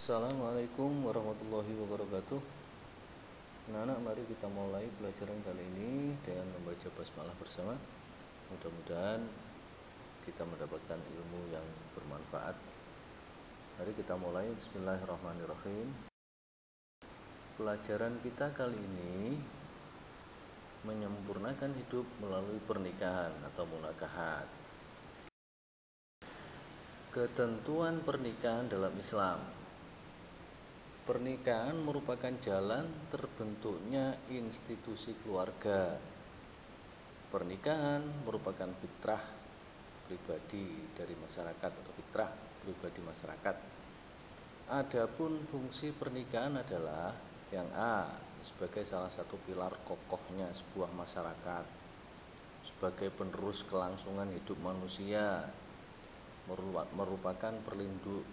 Assalamualaikum warahmatullahi wabarakatuh. Anak-anak mari kita mulai pelajaran kali ini dengan membaca basmalah bersama. Mudah-mudahan kita mendapatkan ilmu yang bermanfaat. Mari kita mulai. Bismillahirrahmanirrahim. Pelajaran kita kali ini menyempurnakan hidup melalui pernikahan atau munakahat. Ketentuan pernikahan dalam Islam Pernikahan merupakan jalan terbentuknya institusi keluarga. Pernikahan merupakan fitrah pribadi dari masyarakat atau fitrah pribadi masyarakat. Adapun fungsi pernikahan adalah yang A sebagai salah satu pilar kokohnya sebuah masyarakat sebagai penerus kelangsungan hidup manusia merupakan perlindung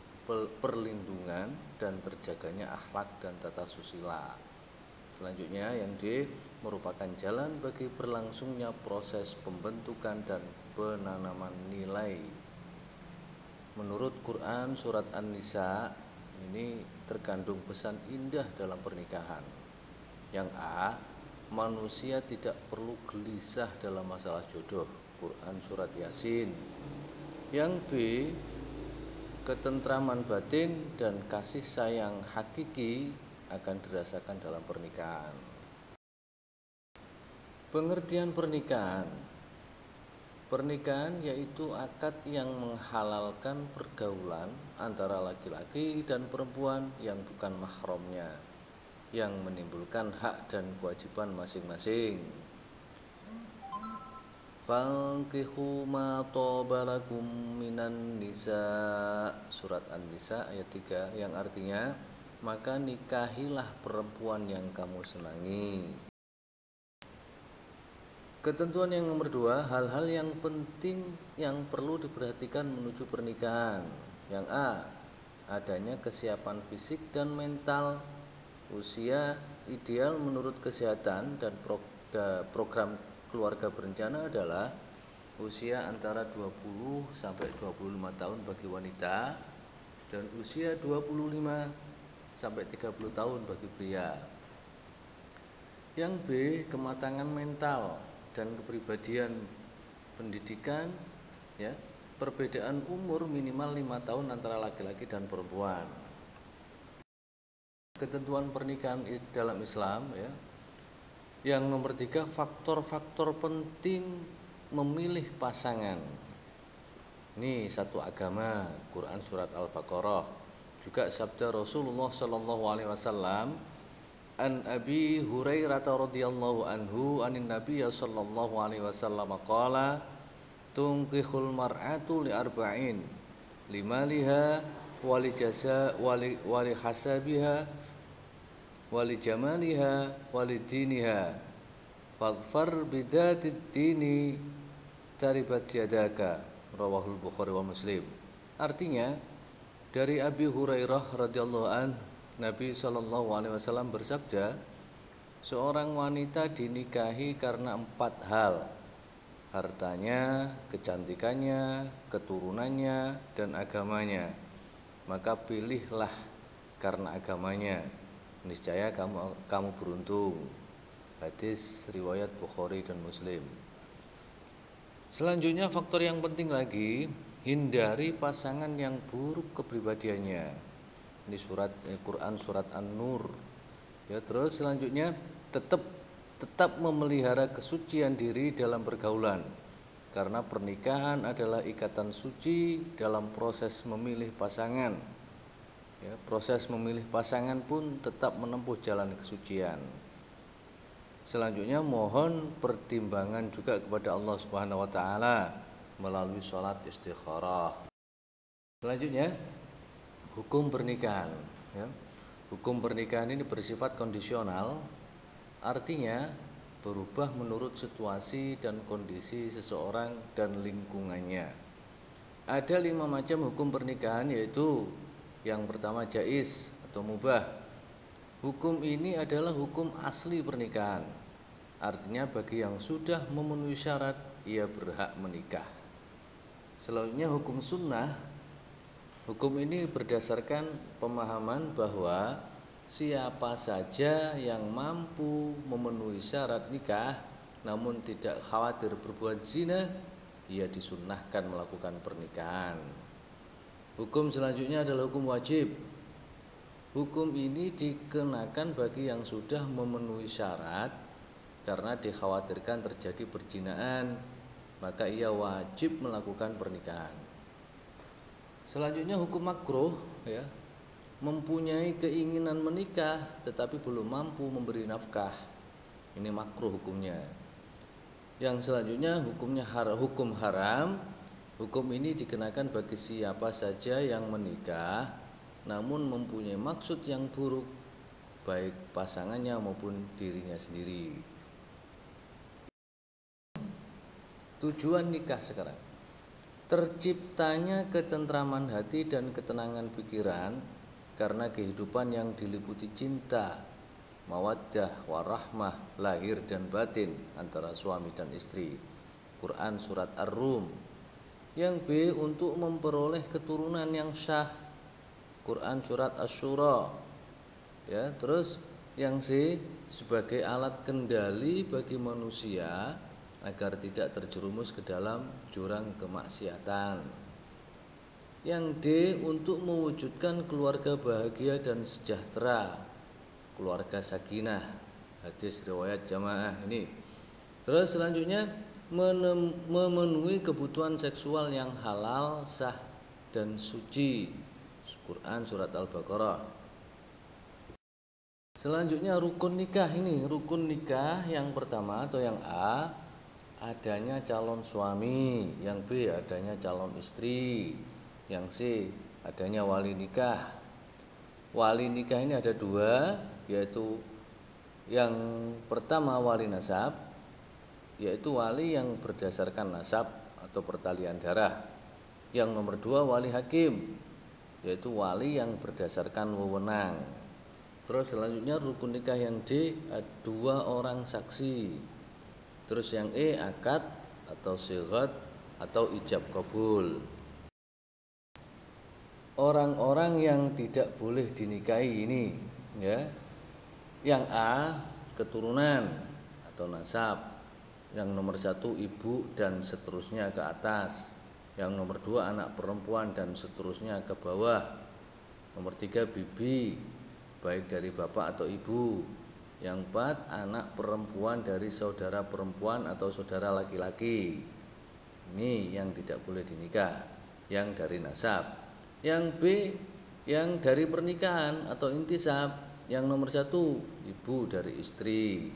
perlindungan dan terjaganya akhlak dan tata susila. Selanjutnya yang D merupakan jalan bagi berlangsungnya proses pembentukan dan penanaman nilai. Menurut Quran surat An-Nisa ini terkandung pesan indah dalam pernikahan. Yang A, manusia tidak perlu gelisah dalam masalah jodoh. Quran surat Yasin. Yang B, ketentraman batin dan kasih sayang hakiki akan dirasakan dalam pernikahan. Pengertian pernikahan Pernikahan yaitu akad yang menghalalkan pergaulan antara laki-laki dan perempuan yang bukan mahramnya yang menimbulkan hak dan kewajiban masing-masing. Fankihu ma tobalakum minan nisa. Surat An-Nisa ayat 3 yang artinya Maka nikahilah perempuan yang kamu senangi. Ketentuan yang nomor dua Hal-hal yang penting yang perlu diperhatikan menuju pernikahan. Yang A Adanya kesiapan fisik dan mental. Usia ideal menurut kesehatan dan program keluarga berencana adalah usia antara 20 sampai 25 tahun bagi wanita dan usia 25 sampai 30 tahun bagi pria. Yang B, kematangan mental dan kepribadian pendidikan ya. Perbedaan umur minimal 5 tahun antara laki-laki dan perempuan. Ketentuan pernikahan dalam Islam ya, yang nomor tiga, faktor-faktor penting memilih pasangan. Ini satu agama, Quran surat Al-Baqarah. Juga sabda Rasulullah Shallallahu alaihi wasallam An Abi Hurairah radhiyallahu anhu anin Nabi sallallahu alaihi wasallam qala tunkihul mar'atu li arba'in limaliha wali jasa wali wali hasabiha wali jamaliha wali diniha fadfar bidatid dini taribat yadaka rawahul bukhari wa muslim. Artinya dari Abi Hurairah radhiyallahu an Nabi Shallallahu alaihi wasallam bersabda seorang wanita dinikahi karena empat hal. Hartanya, kecantikannya, keturunannya, dan agamanya. Maka pilihlah karena agamanya niscaya kamu kamu beruntung. Hadis riwayat Bukhari dan Muslim. Selanjutnya faktor yang penting lagi hindari pasangan yang buruk kepribadiannya. Ini surat eh, Quran surat An-Nur. Ya, terus selanjutnya tetap tetap memelihara kesucian diri dalam pergaulan karena pernikahan adalah ikatan suci dalam proses memilih pasangan ya, proses memilih pasangan pun tetap menempuh jalan kesucian. Selanjutnya mohon pertimbangan juga kepada Allah Subhanahu wa taala melalui sholat istikharah. Selanjutnya hukum pernikahan ya. hukum pernikahan ini bersifat kondisional artinya berubah menurut situasi dan kondisi seseorang dan lingkungannya. Ada lima macam hukum pernikahan yaitu yang pertama jais atau mubah. Hukum ini adalah hukum asli pernikahan. Artinya bagi yang sudah memenuhi syarat ia berhak menikah. Selanjutnya hukum sunnah Hukum ini berdasarkan pemahaman bahwa siapa saja yang mampu memenuhi syarat nikah namun tidak khawatir berbuat zina, ia disunnahkan melakukan pernikahan. Hukum selanjutnya adalah hukum wajib. Hukum ini dikenakan bagi yang sudah memenuhi syarat karena dikhawatirkan terjadi perjinaan, maka ia wajib melakukan pernikahan. Selanjutnya hukum makruh ya. Mempunyai keinginan menikah tetapi belum mampu memberi nafkah. Ini makruh hukumnya. Yang selanjutnya hukumnya hukum haram. Hukum ini dikenakan bagi siapa saja yang menikah namun mempunyai maksud yang buruk baik pasangannya maupun dirinya sendiri. Tujuan nikah sekarang terciptanya ketentraman hati dan ketenangan pikiran karena kehidupan yang diliputi cinta, mawaddah, warahmah, lahir dan batin antara suami dan istri. Quran surat Ar-Rum. Yang B untuk memperoleh keturunan yang syah. Quran surat Asy-Syura. Ya, terus yang C sebagai alat kendali bagi manusia agar tidak terjerumus ke dalam jurang kemaksiatan. Yang D untuk mewujudkan keluarga bahagia dan sejahtera, keluarga sakinah. Hadis riwayat jamaah ini. Terus selanjutnya memenuhi kebutuhan seksual yang halal, sah dan suci. Quran surat Al-Baqarah. Selanjutnya rukun nikah ini, rukun nikah yang pertama atau yang A adanya calon suami, yang B adanya calon istri, yang C adanya wali nikah. Wali nikah ini ada dua, yaitu yang pertama wali nasab, yaitu wali yang berdasarkan nasab atau pertalian darah. Yang nomor dua wali hakim, yaitu wali yang berdasarkan wewenang. Terus selanjutnya rukun nikah yang D dua orang saksi Terus yang E akad atau sigat atau ijab kabul. Orang-orang yang tidak boleh dinikahi ini ya. Yang A keturunan atau nasab. Yang nomor satu ibu dan seterusnya ke atas. Yang nomor dua anak perempuan dan seterusnya ke bawah. Nomor tiga bibi baik dari bapak atau ibu yang empat, anak perempuan dari saudara perempuan atau saudara laki-laki. Ini yang tidak boleh dinikah, yang dari nasab. Yang B, yang dari pernikahan atau intisab. Yang nomor satu, ibu dari istri,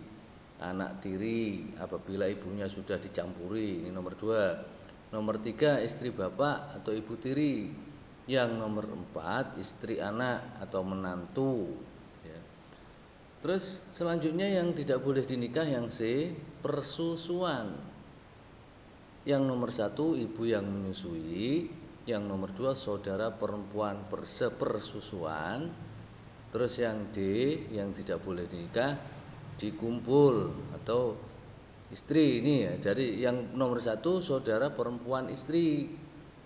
anak tiri apabila ibunya sudah dicampuri. Ini nomor dua. Nomor tiga, istri bapak atau ibu tiri. Yang nomor empat, istri anak atau menantu Terus selanjutnya yang tidak boleh dinikah yang C persusuan. Yang nomor satu ibu yang menyusui, yang nomor dua saudara perempuan persepersusuan. Terus yang D yang tidak boleh dinikah dikumpul atau istri ini ya. Jadi yang nomor satu saudara perempuan istri,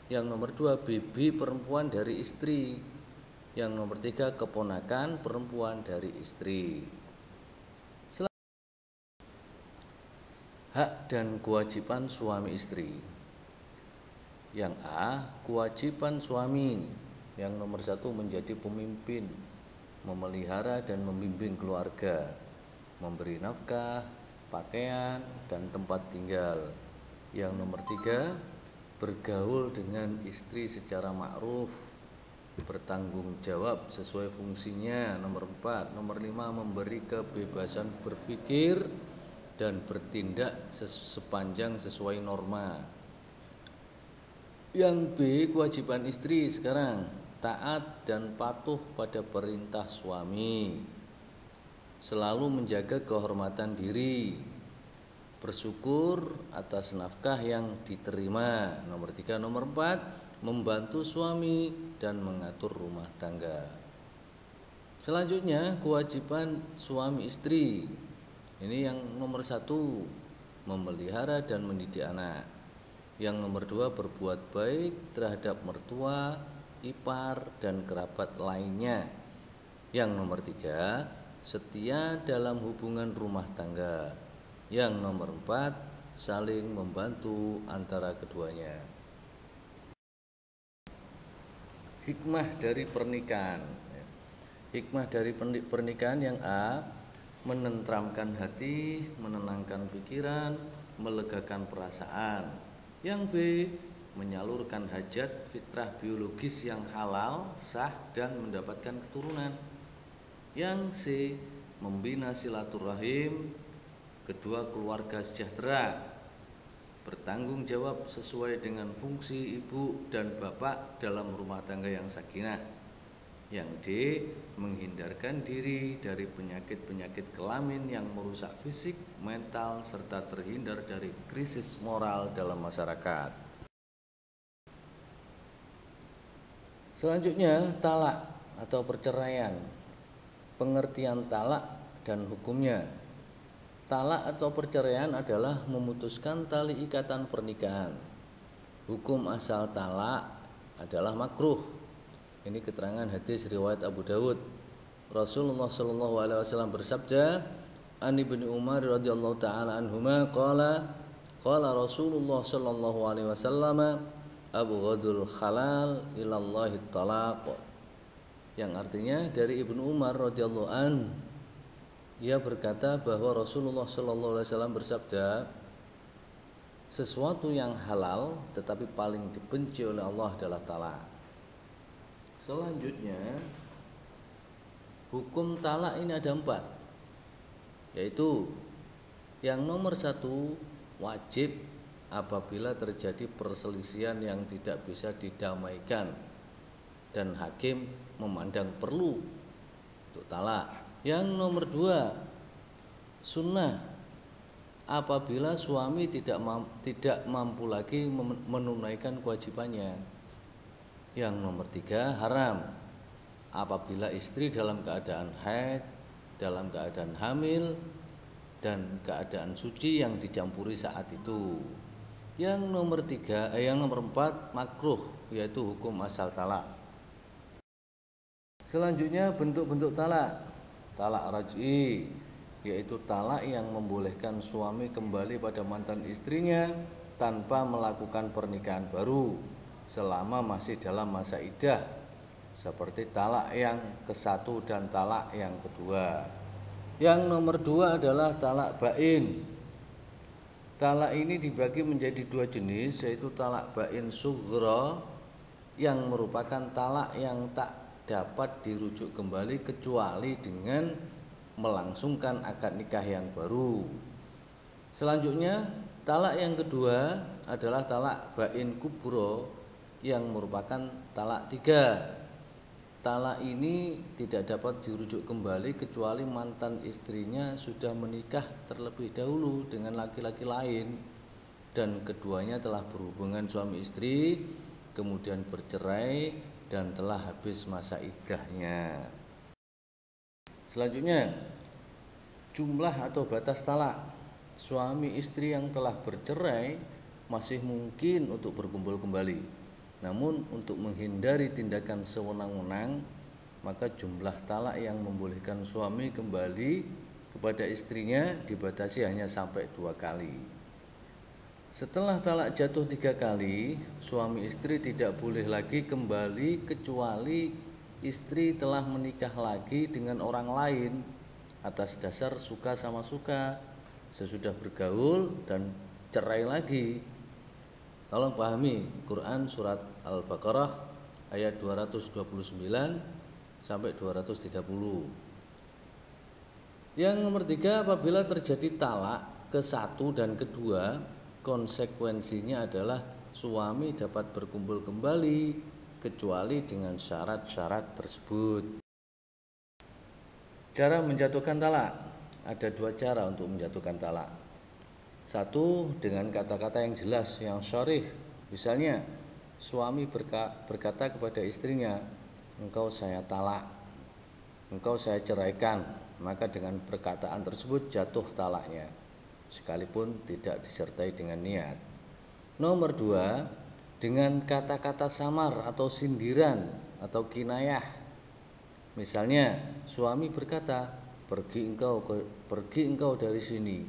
yang nomor dua bibi perempuan dari istri, yang nomor tiga keponakan perempuan dari istri. Hak dan kewajiban suami istri. Yang A, kewajiban suami yang nomor satu menjadi pemimpin, memelihara dan membimbing keluarga, memberi nafkah, pakaian, dan tempat tinggal. Yang nomor tiga, bergaul dengan istri secara ma'ruf, bertanggung jawab sesuai fungsinya. Nomor 4 nomor 5 memberi kebebasan berpikir dan bertindak sepanjang sesuai norma. Yang B kewajiban istri sekarang. Taat dan patuh pada perintah suami selalu menjaga kehormatan diri bersyukur atas nafkah yang diterima nomor 3 nomor 4 membantu suami dan mengatur rumah tangga. Selanjutnya kewajiban suami istri ini yang nomor satu memelihara dan mendidik anak. Yang nomor dua berbuat baik terhadap mertua. ipar, dan kerabat lainnya. Yang nomor tiga, setia dalam hubungan rumah tangga. Yang nomor empat, saling membantu antara keduanya. Hikmah dari pernikahan. Hikmah dari pernikahan yang A menentramkan hati, menenangkan pikiran, melegakan perasaan. Yang B, menyalurkan hajat fitrah biologis yang halal, sah dan mendapatkan keturunan. Yang C, membina silaturahim kedua keluarga sejahtera, bertanggung jawab sesuai dengan fungsi ibu dan bapak dalam rumah tangga yang sakinah. Yang D. Menghindarkan diri dari penyakit-penyakit kelamin yang merusak fisik, mental, serta terhindar dari krisis moral dalam masyarakat. Selanjutnya, talak atau perceraian. Pengertian talak dan hukumnya. Talak atau perceraian adalah memutuskan tali ikatan pernikahan. Hukum asal talak adalah makruh ini keterangan hadis riwayat Abu Dawud. Rasulullah Shallallahu alaihi wasallam bersabda, An bin Umar radhiyallahu taala anhuma qala qala Rasulullah sallallahu alaihi wasallam Abu Ghadul halal ilallahi talaq. Yang artinya dari Ibnu Umar radhiyallahu an ia berkata bahwa Rasulullah Shallallahu alaihi wasallam bersabda sesuatu yang halal tetapi paling dibenci oleh Allah adalah talak. Selanjutnya hukum talak ini ada empat yaitu yang nomor satu wajib apabila terjadi perselisihan yang tidak bisa didamaikan dan hakim memandang perlu untuk talak. Yang nomor dua sunnah apabila suami tidak mampu, tidak mampu lagi menunaikan kewajibannya yang nomor tiga haram apabila istri dalam keadaan haid, dalam keadaan hamil dan keadaan suci yang dicampuri saat itu. Yang nomor tiga, eh, yang nomor empat makruh yaitu hukum asal talak. Selanjutnya bentuk-bentuk talak. Talak raj'i yaitu talak yang membolehkan suami kembali pada mantan istrinya tanpa melakukan pernikahan baru selama masih dalam masa idah seperti talak yang ke satu dan talak yang kedua. Yang nomor dua adalah talak bain. Talak ini dibagi menjadi dua jenis yaitu talak bain sugro yang merupakan talak yang tak dapat dirujuk kembali kecuali dengan melangsungkan akad nikah yang baru. Selanjutnya talak yang kedua adalah talak bain kubro yang merupakan talak tiga. Talak ini tidak dapat dirujuk kembali kecuali mantan istrinya sudah menikah terlebih dahulu dengan laki-laki lain dan keduanya telah berhubungan suami istri, kemudian bercerai dan telah habis masa idahnya. Selanjutnya, jumlah atau batas talak. Suami istri yang telah bercerai masih mungkin untuk berkumpul kembali namun untuk menghindari tindakan sewenang-wenang maka jumlah talak yang membolehkan suami kembali kepada istrinya dibatasi hanya sampai dua kali. Setelah talak jatuh tiga kali, suami istri tidak boleh lagi kembali kecuali istri telah menikah lagi dengan orang lain atas dasar suka sama suka sesudah bergaul dan cerai lagi. Tolong pahami Quran surat Al-Baqarah ayat 229 sampai 230. Yang nomor tiga apabila terjadi talak ke satu dan kedua konsekuensinya adalah suami dapat berkumpul kembali kecuali dengan syarat-syarat tersebut. Cara menjatuhkan talak ada dua cara untuk menjatuhkan talak. Satu dengan kata-kata yang jelas yang syarih. Misalnya suami berkata kepada istrinya, "Engkau saya talak, engkau saya ceraikan." Maka dengan perkataan tersebut jatuh talaknya, sekalipun tidak disertai dengan niat. Nomor dua, dengan kata-kata samar atau sindiran atau kinayah. Misalnya, suami berkata, "Pergi engkau ke, pergi engkau dari sini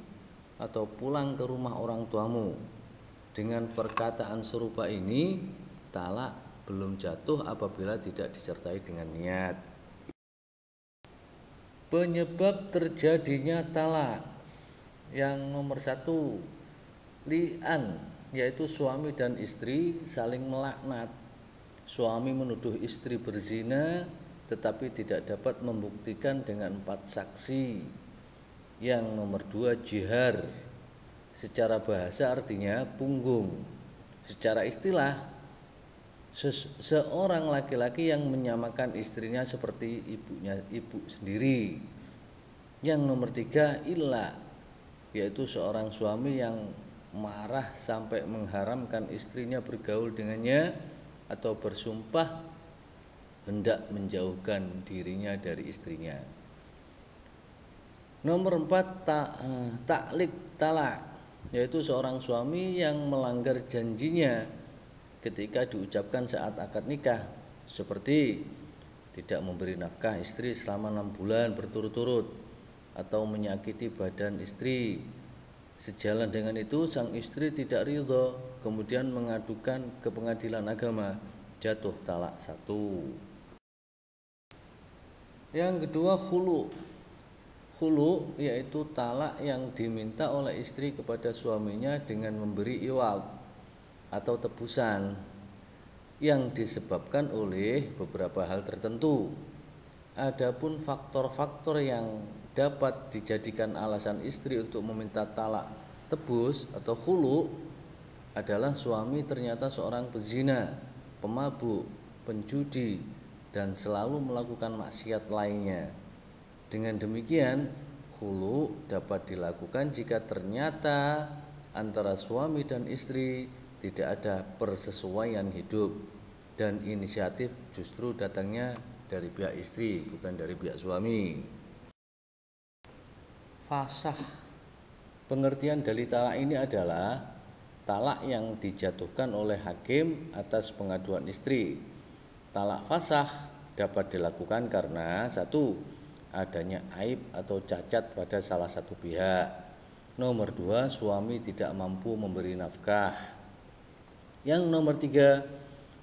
atau pulang ke rumah orang tuamu." Dengan perkataan serupa ini, talak belum jatuh apabila tidak disertai dengan niat. Penyebab terjadinya talak yang nomor satu, li'an yaitu suami dan istri saling melaknat. Suami menuduh istri berzina tetapi tidak dapat membuktikan dengan empat saksi. Yang nomor dua jihar. Secara bahasa artinya punggung. Secara istilah seorang laki-laki yang menyamakan istrinya seperti ibunya ibu sendiri. Yang nomor tiga ilah yaitu seorang suami yang marah sampai mengharamkan istrinya bergaul dengannya atau bersumpah hendak menjauhkan dirinya dari istrinya. Nomor empat tak, eh, taklik talak yaitu seorang suami yang melanggar janjinya ketika diucapkan saat akad nikah seperti tidak memberi nafkah istri selama enam bulan berturut-turut atau menyakiti badan istri Sejalan dengan itu sang istri tidak ridho kemudian mengadukan ke pengadilan agama jatuh talak satu. Yang kedua hulu. Hulu yaitu talak yang diminta oleh istri kepada suaminya dengan memberi iwal atau tebusan yang disebabkan oleh beberapa hal tertentu. Adapun faktor-faktor yang dapat dijadikan alasan istri untuk meminta talak tebus atau hulu adalah suami ternyata seorang pezina, pemabuk, penjudi, dan selalu melakukan maksiat lainnya. Dengan demikian, hulu dapat dilakukan jika ternyata antara suami dan istri tidak ada persesuaian hidup dan inisiatif justru datangnya dari pihak istri bukan dari pihak suami fasah. Pengertian dari talak ini adalah talak yang dijatuhkan oleh hakim atas pengaduan istri. Talak fasah dapat dilakukan karena satu adanya aib atau cacat pada salah satu pihak. Nomor dua suami tidak mampu memberi nafkah. Yang nomor tiga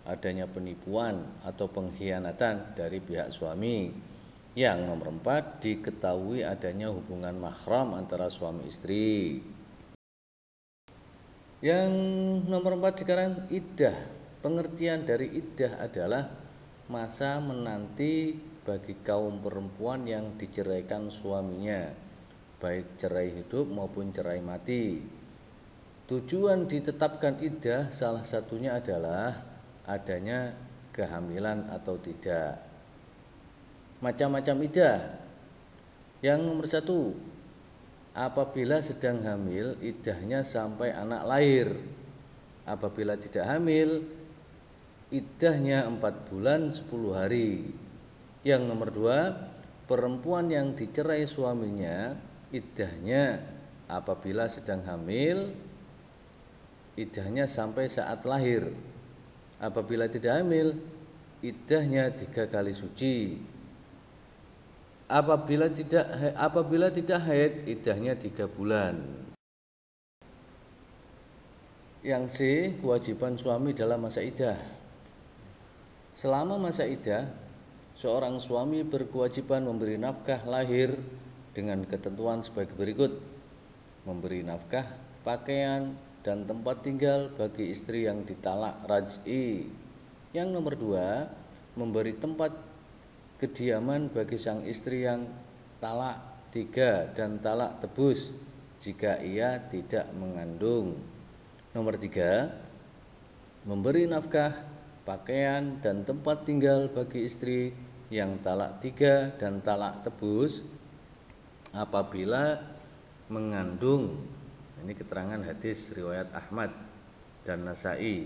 adanya penipuan atau pengkhianatan dari pihak suami yang nomor empat, diketahui adanya hubungan mahram antara suami istri. Yang nomor empat sekarang idah. Pengertian dari idah adalah masa menanti bagi kaum perempuan yang diceraikan suaminya, baik cerai hidup maupun cerai mati. Tujuan ditetapkan idah salah satunya adalah adanya kehamilan atau tidak macam-macam idah. Yang nomor satu, apabila sedang hamil, idahnya sampai anak lahir. Apabila tidak hamil, idahnya empat bulan sepuluh hari. Yang nomor dua, perempuan yang dicerai suaminya, idahnya apabila sedang hamil, idahnya sampai saat lahir. Apabila tidak hamil, idahnya tiga kali suci apabila tidak apabila tidak haid idahnya tiga bulan. Yang C kewajiban suami dalam masa idah. Selama masa idah seorang suami berkewajiban memberi nafkah lahir dengan ketentuan sebagai berikut. Memberi nafkah pakaian dan tempat tinggal bagi istri yang ditalak raj'i. Yang nomor dua memberi tempat kediaman bagi sang istri yang talak tiga dan talak tebus jika ia tidak mengandung. Nomor tiga, memberi nafkah, pakaian, dan tempat tinggal bagi istri yang talak tiga dan talak tebus apabila mengandung. Ini keterangan hadis riwayat Ahmad dan Nasai.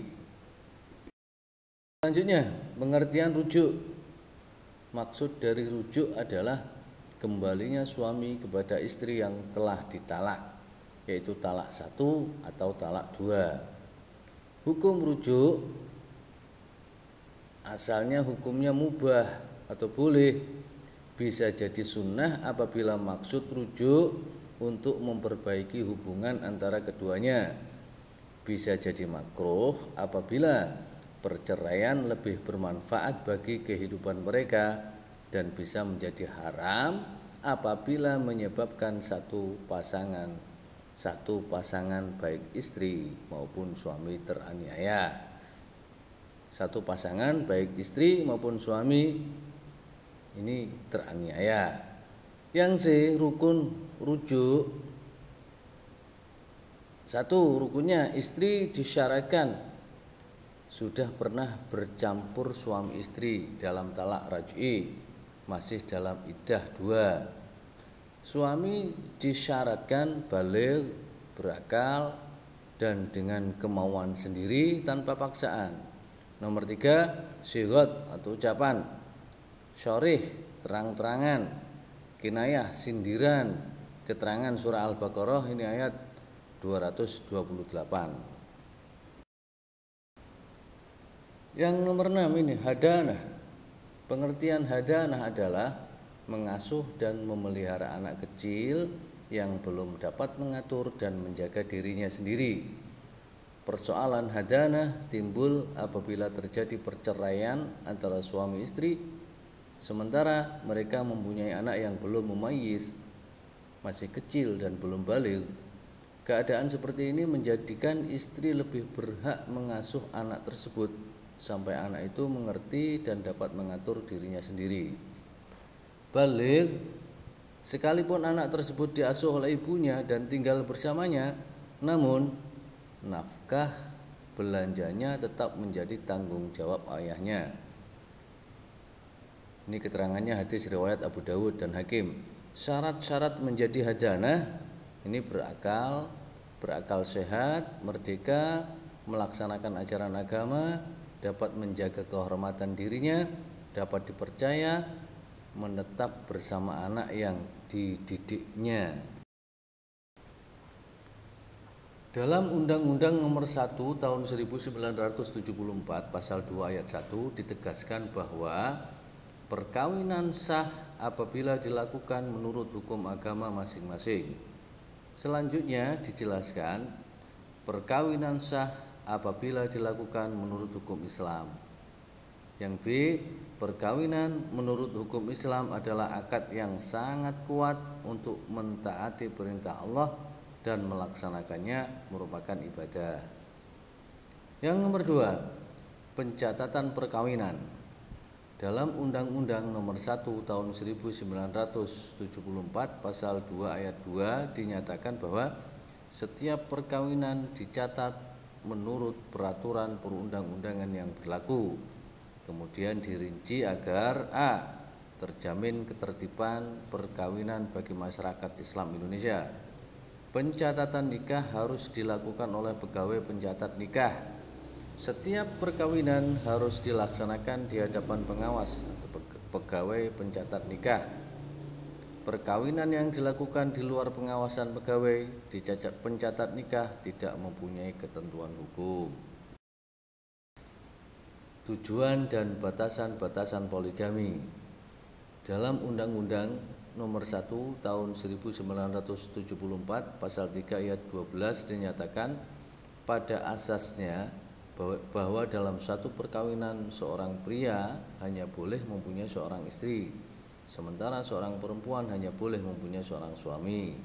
Selanjutnya, pengertian rujuk Maksud dari rujuk adalah kembalinya suami kepada istri yang telah ditalak, yaitu talak satu atau talak dua. Hukum rujuk asalnya hukumnya mubah atau boleh bisa jadi sunnah apabila maksud rujuk untuk memperbaiki hubungan antara keduanya bisa jadi makruh apabila perceraian lebih bermanfaat bagi kehidupan mereka dan bisa menjadi haram apabila menyebabkan satu pasangan satu pasangan baik istri maupun suami teraniaya. Satu pasangan baik istri maupun suami ini teraniaya. Yang C rukun rujuk satu rukunnya istri disyaratkan sudah pernah bercampur suami istri dalam talak raj'i masih dalam idah dua. Suami disyaratkan balik berakal dan dengan kemauan sendiri tanpa paksaan. Nomor tiga sigot atau ucapan. Syarih terang-terangan. Kinayah sindiran. Keterangan surah al-baqarah ini ayat 228 Yang nomor enam ini hadanah. Pengertian hadanah adalah mengasuh dan memelihara anak kecil yang belum dapat mengatur dan menjaga dirinya sendiri. Persoalan hadanah timbul apabila terjadi perceraian antara suami istri sementara mereka mempunyai anak yang belum memayis, masih kecil dan belum balik. Keadaan seperti ini menjadikan istri lebih berhak mengasuh anak tersebut sampai anak itu mengerti dan dapat mengatur dirinya sendiri. Balik sekalipun anak tersebut diasuh oleh ibunya dan tinggal bersamanya, namun nafkah belanjanya tetap menjadi tanggung jawab ayahnya. Ini keterangannya hadis riwayat Abu Dawud dan Hakim. Syarat-syarat menjadi hadanah ini berakal, berakal sehat, merdeka, melaksanakan ajaran agama, dapat menjaga kehormatan dirinya, dapat dipercaya, menetap bersama anak yang dididiknya. Dalam Undang-Undang Nomor 1 Tahun 1974 Pasal 2 Ayat 1 ditegaskan bahwa perkawinan sah apabila dilakukan menurut hukum agama masing-masing. Selanjutnya dijelaskan perkawinan sah apabila dilakukan menurut hukum Islam. Yang B, perkawinan menurut hukum Islam adalah akad yang sangat kuat untuk mentaati perintah Allah dan melaksanakannya merupakan ibadah. Yang nomor dua, pencatatan perkawinan. Dalam Undang-Undang Nomor 1 Tahun 1974 Pasal 2 Ayat 2 dinyatakan bahwa setiap perkawinan dicatat menurut peraturan perundang-undangan yang berlaku. Kemudian dirinci agar A. Terjamin ketertiban perkawinan bagi masyarakat Islam Indonesia. Pencatatan nikah harus dilakukan oleh pegawai pencatat nikah. Setiap perkawinan harus dilaksanakan di hadapan pengawas atau pegawai pencatat nikah Perkawinan yang dilakukan di luar pengawasan pegawai dicacat pencatat nikah tidak mempunyai ketentuan hukum. Tujuan dan batasan-batasan poligami dalam Undang-Undang Nomor 1 Tahun 1974 Pasal 3 Ayat 12 dinyatakan pada asasnya bahwa dalam satu perkawinan seorang pria hanya boleh mempunyai seorang istri Sementara seorang perempuan hanya boleh mempunyai seorang suami.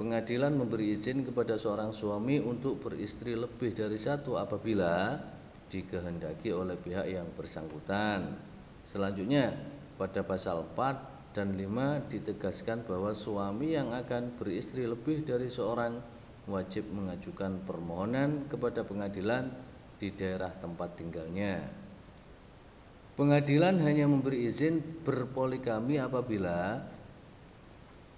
Pengadilan memberi izin kepada seorang suami untuk beristri lebih dari satu apabila dikehendaki oleh pihak yang bersangkutan. Selanjutnya, pada pasal 4 dan 5 ditegaskan bahwa suami yang akan beristri lebih dari seorang wajib mengajukan permohonan kepada pengadilan di daerah tempat tinggalnya. Pengadilan hanya memberi izin berpoligami apabila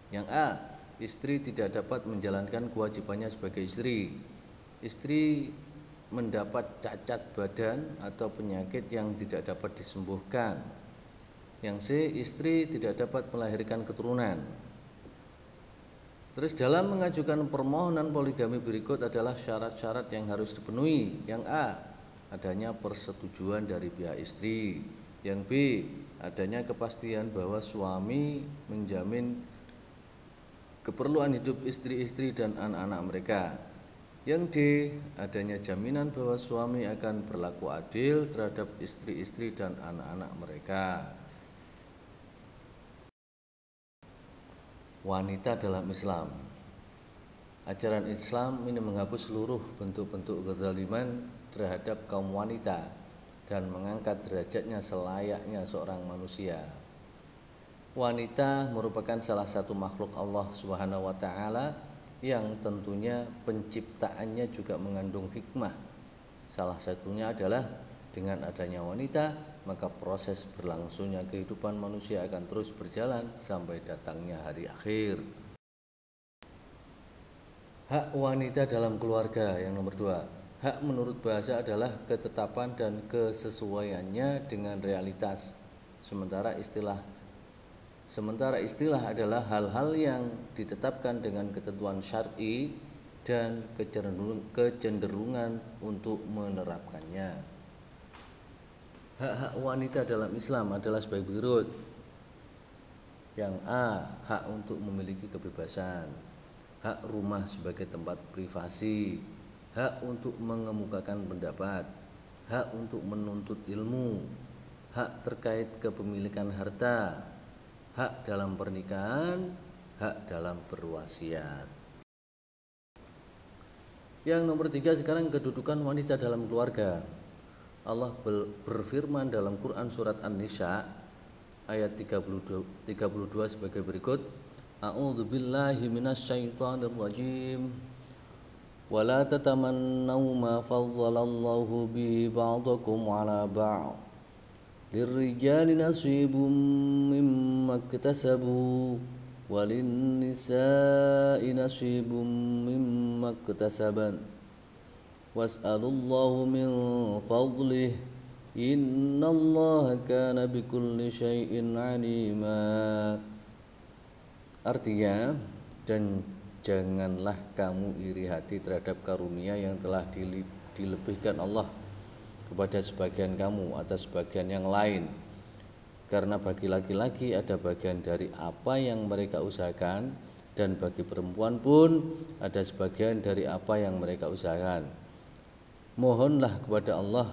yang A, istri tidak dapat menjalankan kewajibannya sebagai istri. Istri mendapat cacat badan atau penyakit yang tidak dapat disembuhkan. Yang C, istri tidak dapat melahirkan keturunan. Terus dalam mengajukan permohonan poligami berikut adalah syarat-syarat yang harus dipenuhi. Yang A, adanya persetujuan dari pihak istri. Yang B, adanya kepastian bahwa suami menjamin keperluan hidup istri-istri dan anak-anak mereka. Yang D, adanya jaminan bahwa suami akan berlaku adil terhadap istri-istri dan anak-anak mereka. wanita dalam Islam. Ajaran Islam ini menghapus seluruh bentuk-bentuk kezaliman terhadap kaum wanita dan mengangkat derajatnya selayaknya seorang manusia. Wanita merupakan salah satu makhluk Allah Subhanahu wa taala yang tentunya penciptaannya juga mengandung hikmah. Salah satunya adalah dengan adanya wanita maka proses berlangsungnya kehidupan manusia akan terus berjalan sampai datangnya hari akhir. Hak wanita dalam keluarga yang nomor dua. Hak menurut bahasa adalah ketetapan dan kesesuaiannya dengan realitas. Sementara istilah sementara istilah adalah hal-hal yang ditetapkan dengan ketentuan syar'i dan kecenderungan untuk menerapkannya. Hak-hak wanita dalam Islam adalah sebagai berikut. Yang A, hak untuk memiliki kebebasan. Hak rumah sebagai tempat privasi. Hak untuk mengemukakan pendapat. Hak untuk menuntut ilmu. Hak terkait kepemilikan harta. Hak dalam pernikahan, hak dalam berwasiat. Yang nomor tiga sekarang kedudukan wanita dalam keluarga. Allah berfirman dalam Quran surat An-Nisa ayat 32, 32 sebagai berikut A'udzu billahi rajim ولا تتمنوا ما فضل الله به بعضكم على بعض للرجال نصيب مما اكتسبوا وللنساء نصيب مما اكتسبن was'alullahu min fadlih innallaha kana bikulli syai'in alima artinya dan janganlah kamu iri hati terhadap karunia yang telah dilebihkan Allah kepada sebagian kamu atas sebagian yang lain. Karena bagi laki-laki ada bagian dari apa yang mereka usahakan dan bagi perempuan pun ada sebagian dari apa yang mereka usahakan. Mohonlah kepada Allah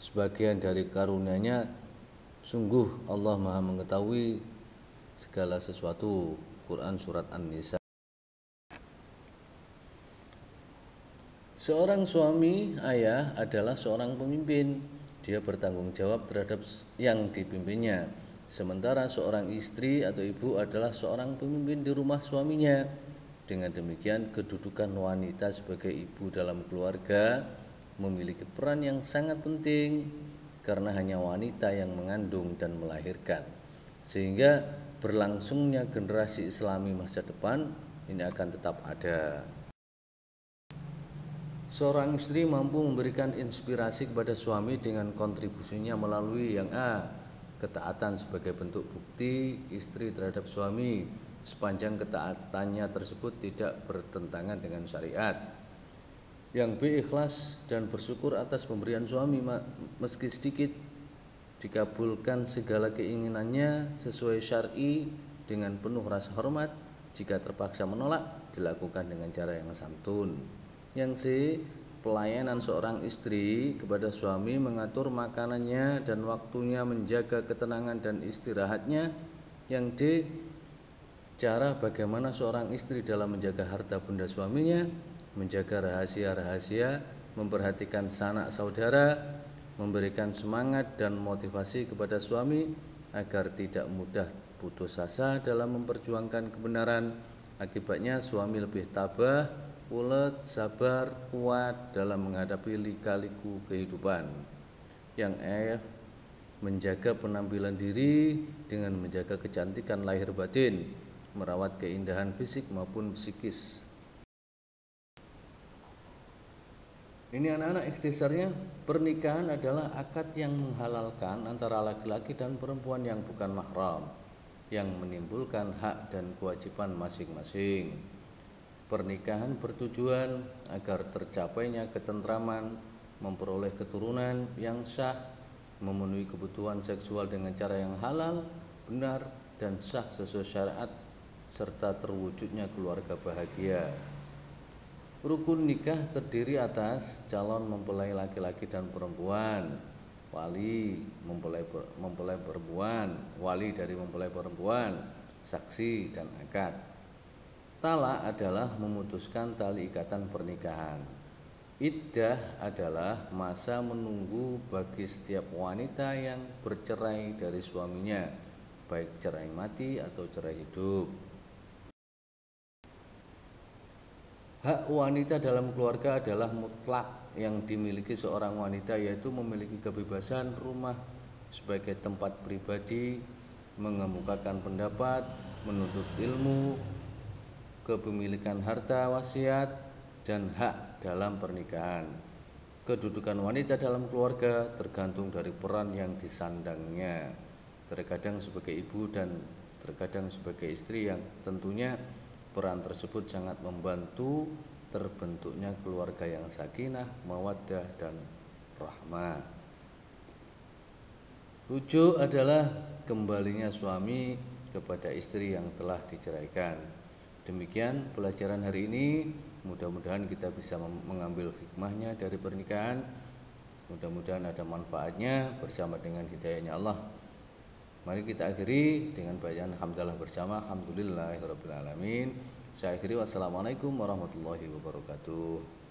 sebagian dari karunia-Nya. Sungguh Allah Maha mengetahui segala sesuatu. Quran surat An-Nisa Seorang suami ayah adalah seorang pemimpin dia bertanggung jawab terhadap yang dipimpinnya sementara seorang istri atau ibu adalah seorang pemimpin di rumah suaminya dengan demikian kedudukan wanita sebagai ibu dalam keluarga memiliki peran yang sangat penting karena hanya wanita yang mengandung dan melahirkan. Sehingga berlangsungnya generasi Islami masa depan ini akan tetap ada. Seorang istri mampu memberikan inspirasi kepada suami dengan kontribusinya melalui yang A. Ketaatan sebagai bentuk bukti istri terhadap suami. Sepanjang ketaatannya tersebut tidak bertentangan dengan syariat. Yang B ikhlas dan bersyukur atas pemberian suami meski sedikit. Dikabulkan segala keinginannya sesuai syar'i dengan penuh rasa hormat. Jika terpaksa menolak dilakukan dengan cara yang santun yang C pelayanan seorang istri kepada suami mengatur makanannya dan waktunya menjaga ketenangan dan istirahatnya yang D cara bagaimana seorang istri dalam menjaga harta benda suaminya menjaga rahasia-rahasia, memperhatikan sanak saudara, memberikan semangat dan motivasi kepada suami agar tidak mudah putus asa dalam memperjuangkan kebenaran. Akibatnya suami lebih tabah, ulet, sabar, kuat dalam menghadapi lika-liku kehidupan. Yang F menjaga penampilan diri dengan menjaga kecantikan lahir batin, merawat keindahan fisik maupun psikis. Ini anak-anak ikhtisarnya pernikahan adalah akad yang menghalalkan antara laki-laki dan perempuan yang bukan mahram yang menimbulkan hak dan kewajiban masing-masing. Pernikahan bertujuan agar tercapainya ketentraman, memperoleh keturunan yang sah, memenuhi kebutuhan seksual dengan cara yang halal, benar, dan sah sesuai syariat, serta terwujudnya keluarga bahagia. Rukun nikah terdiri atas calon mempelai laki-laki dan perempuan, wali mempelai mempelai perempuan, wali dari mempelai perempuan, saksi dan akad. Talak adalah memutuskan tali ikatan pernikahan. Iddah adalah masa menunggu bagi setiap wanita yang bercerai dari suaminya, baik cerai mati atau cerai hidup. Hak wanita dalam keluarga adalah mutlak yang dimiliki seorang wanita yaitu memiliki kebebasan rumah sebagai tempat pribadi, mengemukakan pendapat, menuntut ilmu, kepemilikan harta wasiat dan hak dalam pernikahan. Kedudukan wanita dalam keluarga tergantung dari peran yang disandangnya. Terkadang sebagai ibu dan terkadang sebagai istri yang tentunya Peran tersebut sangat membantu terbentuknya keluarga yang sakinah, mawaddah dan rahmah. Rujuk adalah kembalinya suami kepada istri yang telah diceraikan. Demikian pelajaran hari ini. Mudah-mudahan kita bisa mengambil hikmahnya dari pernikahan. Mudah-mudahan ada manfaatnya bersama dengan hidayahnya Allah. Mari kita akhiri dengan bacaan hamdalah bersama. Alhamdulillahirabbil. Saya akhiri wassalamualaikum warahmatullahi wabarakatuh.